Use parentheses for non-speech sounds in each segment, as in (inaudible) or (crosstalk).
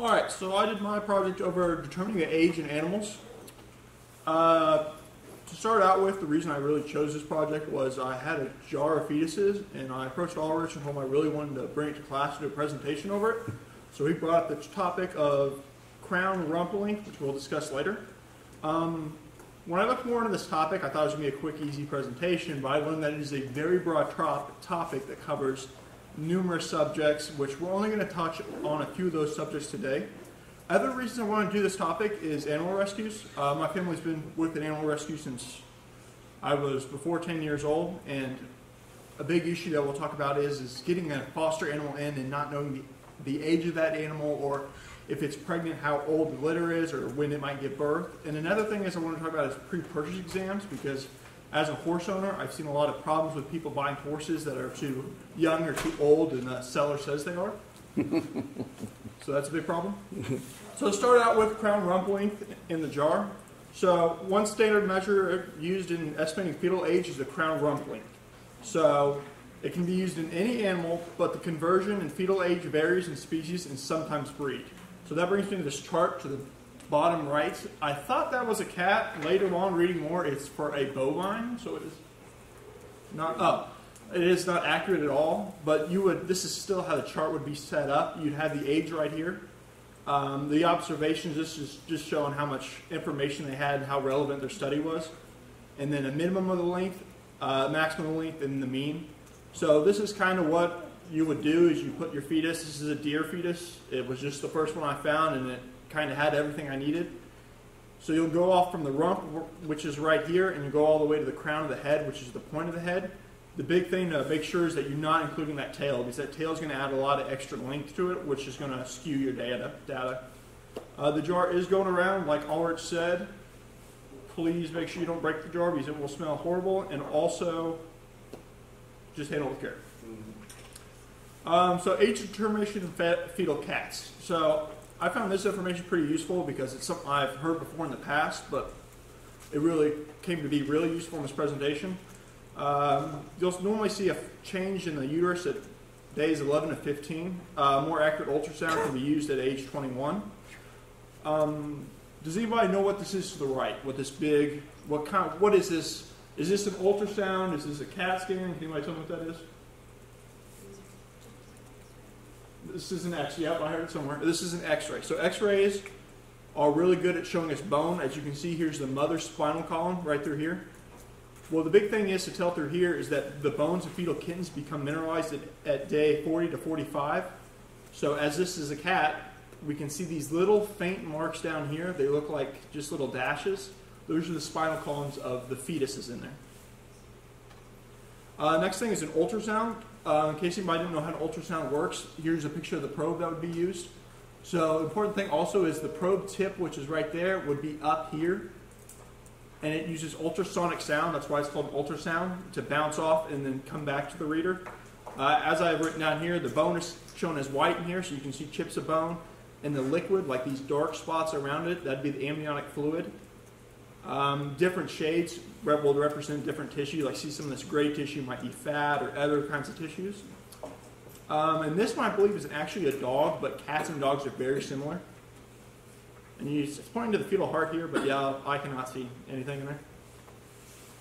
All right, so I did my project over determining the age in animals. Uh, to start out with, the reason I really chose this project was I had a jar of fetuses, and I approached Allrich and told him I really wanted to bring it to class and do a presentation over it. So he brought up the topic of crown rump length, which we'll discuss later. Um, when I looked more into this topic, I thought it was going to be a quick, easy presentation, but I learned that it is a very broad trop- topic that covers numerous subjects, which we're only going to touch on a few of those subjects today. Other reasons I want to do this topic is animal rescues. Uh, my family's been with an animal rescue since I was before 10 years old, and a big issue that we'll talk about is is getting a foster animal in and not knowing the, the age of that animal or if it's pregnant, how old the litter is or when it might give birth. And another thing is I want to talk about is pre-purchase exams because as a horse owner, I've seen a lot of problems with people buying horses that are too young or too old and the seller says they are. (laughs) so that's a big problem. So start out with crown rump length in the jar. So one standard measure used in estimating fetal age is the crown rump length. So it can be used in any animal, but the conversion in fetal age varies in species and sometimes breed. So that brings me to this chart to the bottom right. I thought that was a cat. Later on, reading more, it's for a bovine, so it is not. Oh, it is not accurate at all. But you would. This is still how the chart would be set up. You'd have the age right here. Um, the observations. This is just showing how much information they had and how relevant their study was, and then a minimum of the length, uh, maximum length, and the mean. So this is kind of what you would do is you put your fetus. This is a deer fetus. It was just the first one I found, and it kind of had everything I needed. So you'll go off from the rump, which is right here, and you go all the way to the crown of the head, which is the point of the head. The big thing to make sure is that you're not including that tail, because that tail is going to add a lot of extra length to it, which is going to skew your data. data. Uh, the jar is going around, like Allrich said. Please make sure you don't break the jar because it will smell horrible, and also just handle it with care. Um, so age determination in fetal cats. So I found this information pretty useful because it's something I've heard before in the past, but it really came to be really useful in this presentation. Um, you'll normally see a change in the uterus at days 11 to 15. Uh, more accurate ultrasound can be used at age 21. Um, does anybody know what this is to the right? What this big? What kind? What is this? Is this an ultrasound? Is this a CAT scan? Can anybody tell me what that is? This is an X. Yep, I heard it somewhere. This is an X-ray. So X-rays are really good at showing us bone. As you can see, here's the mother's spinal column right through here. Well, the big thing is to tell through here is that the bones of fetal kittens become mineralized at, at day 40 to 45. So as this is a cat, we can see these little faint marks down here. They look like just little dashes. Those are the spinal columns of the fetuses in there. Uh, next thing is an ultrasound. Uh, in case anybody didn't know how an ultrasound works, here's a picture of the probe that would be used. So important thing also is the probe tip, which is right there, would be up here. And it uses ultrasonic sound, that's why it's called ultrasound, to bounce off and then come back to the reader. Uh, as I've written down here, the bone is shown as white in here, so you can see chips of bone. And the liquid, like these dark spots around it, that'd be the amniotic fluid. Um, different shades will represent different tissue. Like see some of this gray tissue might be fat or other kinds of tissues. Um, and this one I believe is actually a dog, but cats and dogs are very similar. And you, it's pointing to the fetal heart here, but yeah, I cannot see anything in there.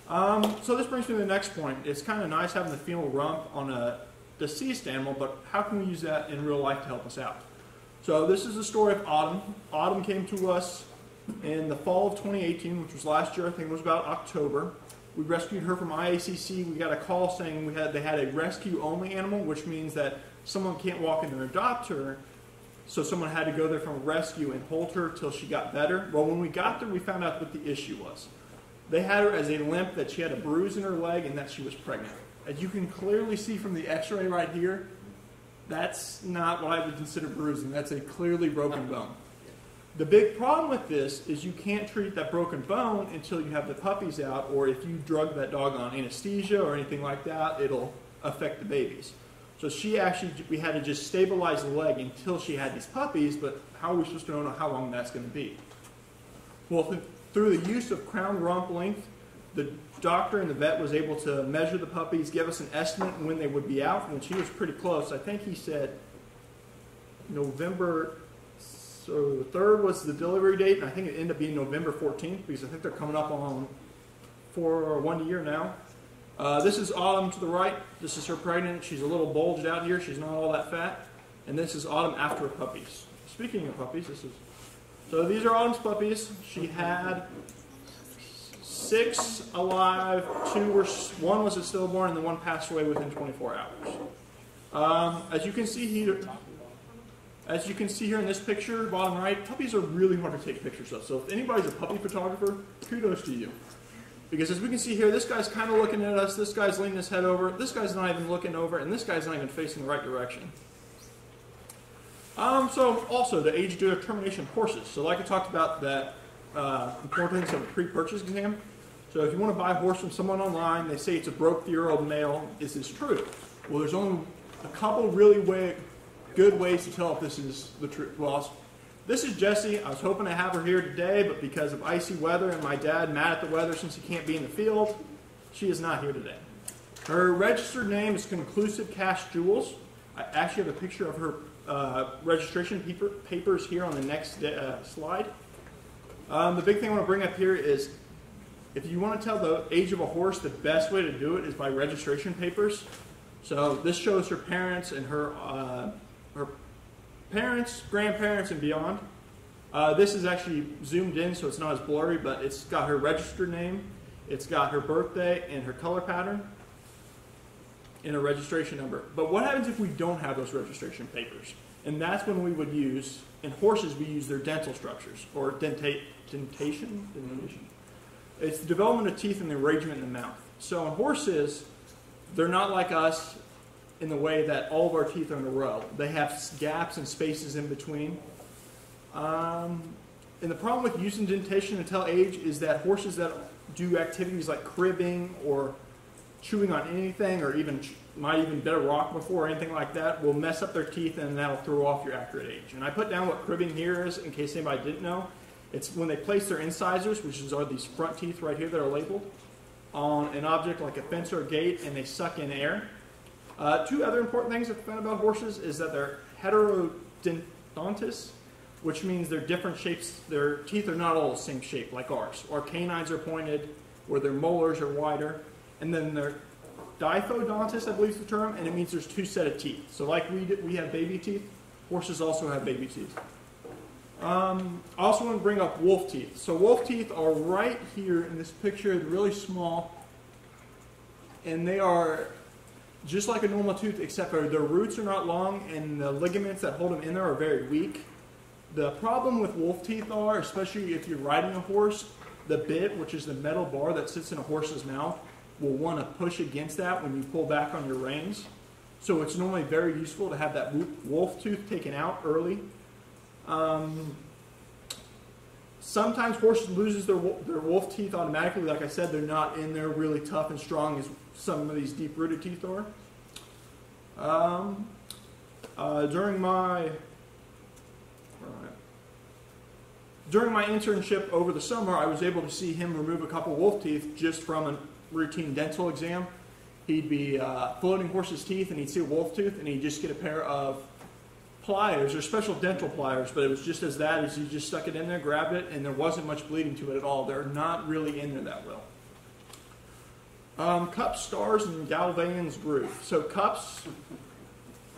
Um, so this brings me to the next point. It's kind of nice having the fetal rump on a deceased animal, but how can we use that in real life to help us out? So this is the story of Autumn. Autumn came to us in the fall of 2018, which was last year, I think it was about October. We rescued her from IACC. We got a call saying we had they had a rescue only animal, which means that someone can't walk in and adopt her. So someone had to go there from a rescue and hold her till she got better. Well, when we got there, we found out what the issue was. They had her as a limp that she had a bruise in her leg and that she was pregnant. As you can clearly see from the X-ray right here, that's not what I would consider bruising. That's a clearly broken bone. The big problem with this is you can't treat that broken bone until you have the puppies out, or if you drug that dog on anesthesia or anything like that, it'll affect the babies. So she actually, we had to just stabilize the leg until she had these puppies, but how are we supposed to know how long that's going to be? Well, th through the use of crown rump length, the doctor and the vet was able to measure the puppies, give us an estimate when they would be out, and she was pretty close. I think he said November So the third was the delivery date, and I think it ended up being November 14th because I think they're coming up on for one year now. Uh, this is Autumn to the right. This is her pregnant. She's a little bulged out here. She's not all that fat. And this is Autumn after puppies. Speaking of puppies, this is so these are Autumn's puppies. She had six alive. Two were one was a stillborn, and the one passed away within 24 hours. Um, as you can see here, as you can see here in this picture, bottom right, puppies are really hard to take pictures of. So if anybody's a puppy photographer, kudos to you. Because as we can see here, this guy's kind of looking at us, this guy's leaning his head over, this guy's not even looking over, and this guy's not even facing the right direction. Um, so also the age determination of horses. So like I talked about that uh, importance of a pre-purchase exam. So if you want to buy a horse from someone online, they say it's a broke three-year-old male. Is this true? Well, there's only a couple really way, good ways to tell if this is the truth. Well, this is Jessie. I was hoping to have her here today, but because of icy weather and my dad mad at the weather since he can't be in the field, she is not here today. Her registered name is Conclusive Cash Jewels. I actually have a picture of her uh, registration paper, papers here on the next uh, slide. Um, the big thing I want to bring up here is if you want to tell the age of a horse, the best way to do it is by registration papers. So this shows her parents and her uh, her parents, grandparents, and beyond. Uh, this is actually zoomed in, so it's not as blurry, but it's got her registered name, it's got her birthday and her color pattern, and a registration number. But what happens if we don't have those registration papers? And that's when we would use, in horses, we use their dental structures, or denta dentation? dentation. It's the development of teeth and the arrangement in the mouth. So in horses, they're not like us in the way that all of our teeth are in a row. They have gaps and spaces in between. Um, and the problem with using dentation to tell age is that horses that do activities like cribbing or chewing on anything or even might even bit a rock before or anything like that will mess up their teeth and that'll throw off your accurate age. And I put down what cribbing here is in case anybody didn't know. It's when they place their incisors, which is, are these front teeth right here that are labeled, on an object like a fence or a gate and they suck in air. Uh, two other important things I've find about horses is that they're heterodontous, which means they're different shapes. Their teeth are not all the same shape like ours. Our canines are pointed, where their molars are wider. And then they're diphyodontous, I believe is the term, and it means there's two set of teeth. So like we, we have baby teeth, horses also have baby teeth. Um, I also want to bring up wolf teeth. So wolf teeth are right here in this picture, they're really small, and they are just like a normal tooth, except for their roots are not long, and the ligaments that hold them in there are very weak. The problem with wolf teeth are, especially if you're riding a horse, the bit, which is the metal bar that sits in a horse's mouth, will want to push against that when you pull back on your reins. So it's normally very useful to have that wolf tooth taken out early um, sometimes horses loses their, their wolf teeth automatically. Like I said, they're not in there really tough and strong as some of these deep-rooted teeth are. Um, uh, during my during my internship over the summer, I was able to see him remove a couple wolf teeth just from a routine dental exam. He'd be uh, floating horse's teeth, and he'd see a wolf tooth, and he'd just get a pair of pliers, or special dental pliers, but it was just as that as you just stuck it in there, grabbed it, and there wasn't much bleeding to it at all. They're not really in there that well. Um, cups, stars, and Galvayne's groove. So cups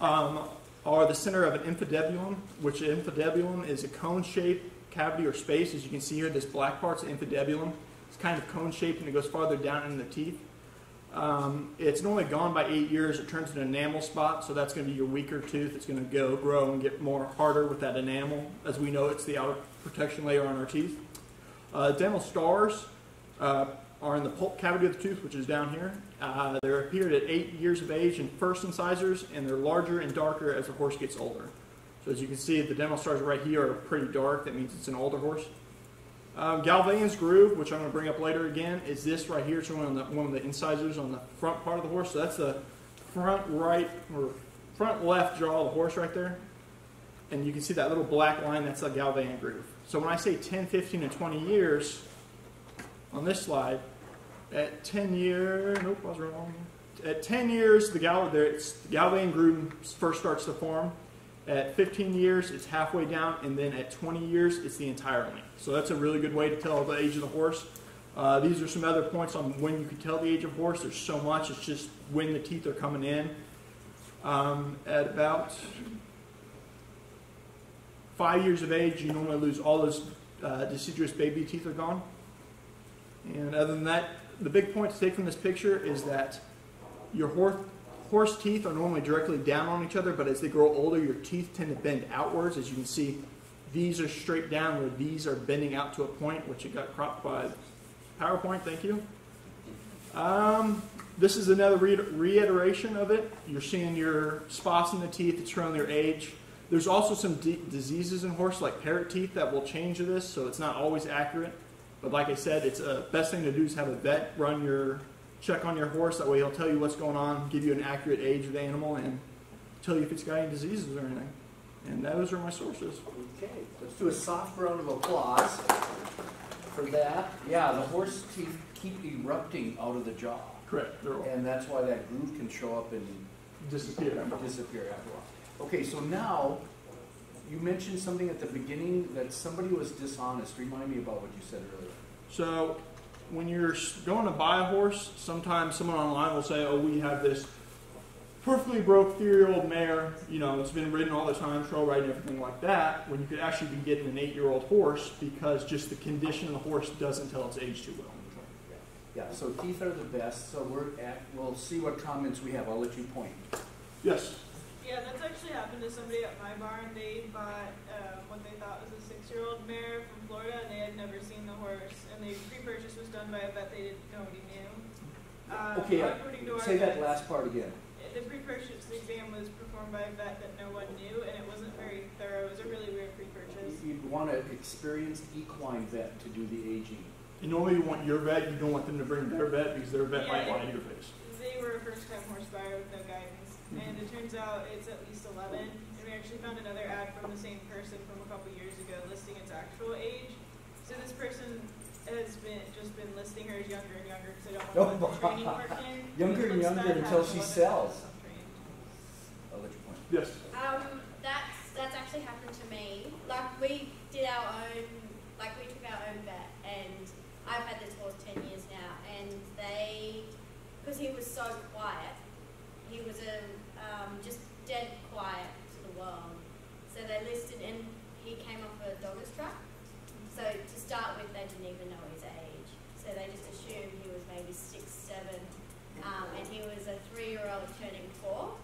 um, are the center of an infundibulum, which an infundibulum is a cone-shaped cavity or space. As you can see here, this black part's the infundibulum. It's kind of cone-shaped and it goes farther down in the teeth. Um, it's normally gone by eight years. It turns into an enamel spot, so that's going to be your weaker tooth. It's going to go grow and get more harder with that enamel. As we know, it's the outer protection layer on our teeth. Uh, dental stars uh, are in the pulp cavity of the tooth, which is down here. Uh, they're appeared at eight years of age in first incisors, and they're larger and darker as the horse gets older. So as you can see, the dental stars right here are pretty dark. That means it's an older horse. Um, Galvayne's groove, which I'm going to bring up later again, is this right here. It's one of, the, one of the incisors on the front part of the horse. So that's the front right or front left jaw of the horse right there. And you can see that little black line, that's a Galvayne groove. So when I say 10, 15, and 20 years on this slide, at 10 years, nope, I was wrong. At 10 years, the, Gal, the Galvayne groove first starts to form. At 15 years, it's halfway down, and then at 20 years, it's the entire length. So that's a really good way to tell the age of the horse. Uh, these are some other points on when you can tell the age of horse. There's so much. It's just when the teeth are coming in. Um, at about five years of age, you normally lose all those uh, deciduous baby teeth are gone. And other than that, the big point to take from this picture is that your horse, horse teeth are normally directly down on each other, but as they grow older, your teeth tend to bend outwards. As you can see, these are straight down, where these are bending out to a point, which it got cropped by PowerPoint. Thank you. Um, this is another re- reiteration of it. You're seeing your spots in the teeth. It's showing their age. There's also some diseases in horse, like parrot teeth, that will change this, so it's not always accurate. But like I said, it's a best thing to do is have a vet run your check on your horse. That way, he'll tell you what's going on, give you an accurate age of the animal, and tell you if it's got any diseases or anything. And those are my sources. Okay, let's do a soft round of applause for that. Yeah, the horse teeth keep erupting out of the jaw, Correct. And that's why that groove can show up and disappear. disappear after a while. Okay, so now, you mentioned something at the beginning that somebody was dishonest. Remind me about what you said earlier. So when you're going to buy a horse, sometimes someone online will say, "Oh, we have this perfectly broke three-year-old mare. You know, it's been ridden all the time, trail riding, everything like that." When you could actually be getting an eight-year-old horse because just the condition of the horse doesn't tell its age too well. Yeah, so teeth are the best, so we're at, we'll see what comments we have. I'll let you point. Yes. Yeah, that's actually happened to somebody at my barn. They bought um, what they thought was a six-year-old mare from Florida, and they had never seen the horse. And the pre-purchase was done by a vet they didn't nobody knew. Um, Okay, uh, to say that vets, last part again. The pre-purchase exam was performed by a vet that no one knew, and it wasn't very thorough. It was a really weird pre-purchase. You'd want an experienced equine vet to do the aging. And normally you want your vet. You don't want them to bring their vet because their vet might Yeah. lie to your face. They were a first-time horse buyer with no guidance, and it turns out it's at least 11. And we actually found another ad from the same person from a couple years ago listing its actual age. So this person has been just been listing her as younger and younger because they don't want to put the training work in. (laughs) Younger and younger bad, until she sells. untrained. I'll let you point. Yes. Um, that's that's actually happened to me. Like we did our own, like we took our own vet, and I've had this horse ten years now, and they, because he was so quiet, he was a um, just dead quiet to the world. So they listed, and he came off a dogger's truck. So to start with, they didn't even know his age. So they just assumed he was maybe six, seven, um, and he was a three-year-old turning four.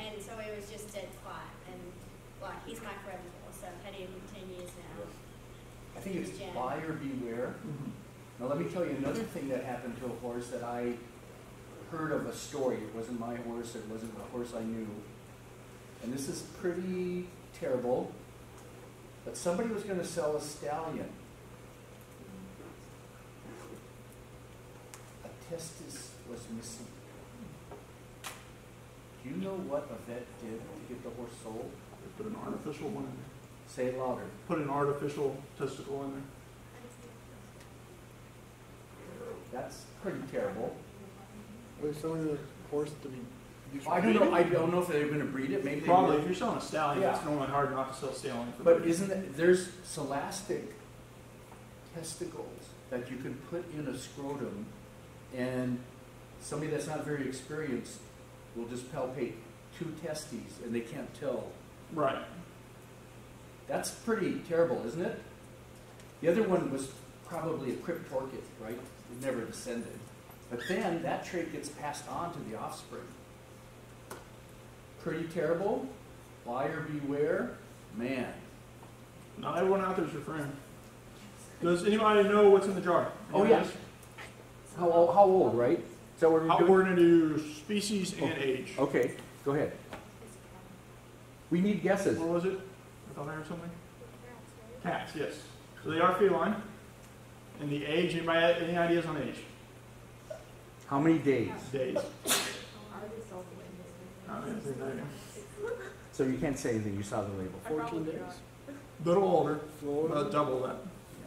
And so he was just dead quiet, and like he's my forever horse. So I've had him ten years now. I think it's buyer beware. Now, let me tell you another thing that happened to a horse that I heard of a story. It wasn't my horse, it wasn't a horse I knew. And this is pretty terrible. But somebody was going to sell a stallion. A testis was missing. Do you know what a vet did to get the horse sold? They Put an artificial one in there. Say it louder. Put an artificial testicle in there. That's pretty terrible. Was selling the horse to be used I don't know. breeding? I don't know if they're going to breed it. Maybe they Probably, will. if you're selling a stallion, Yeah. it's normally hard not to sell stallion. For But breeding. isn't it, there's Silastic testicles that you can put in a scrotum, and somebody that's not very experienced will just palpate two testes, and they can't tell. right? That's pretty terrible, isn't it? The other one was probably a cryptorchid, right? It never descended. But then that trait gets passed on to the offspring. Pretty terrible. Buyer beware. Man. Not everyone out there is your friend. Does anybody know what's in the jar? Oh, Anybody? yes. How, old- how old, right? Is that what we're doing? we're going to do species and Oh. age. Okay, go ahead. We need guesses. What was it? I thought I heard something. Cats, yes. So they are feline. And the age, anybody have any ideas on age? How many days? Days. Yeah, there you go. So you can't say anything, you saw the label. Fourteen days. A little older, about double that.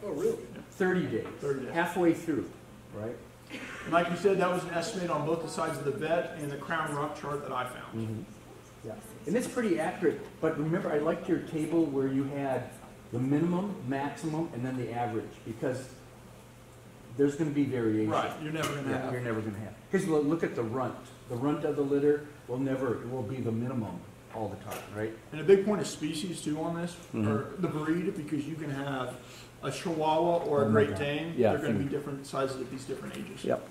Oh, really? Thirty days. 30 days. Halfway through, right? And like you said, that was an estimate on both the sides of the vet and the crown rump chart that I found. Mm-hmm. Yeah, and it's pretty accurate, but remember, I liked your table where you had the minimum, maximum, and then the average, because there's gonna be variation. Right, you're never gonna Yeah, have. you're never gonna have, because look at the runt, the runt of the litter will never, will be the minimum all the time, right? And a big point of species too on this, Mhm. or the breed, because you can have a Chihuahua or a Oh my Great God. Dane. Yeah, They're gonna be and- different sizes at these different ages. Yep.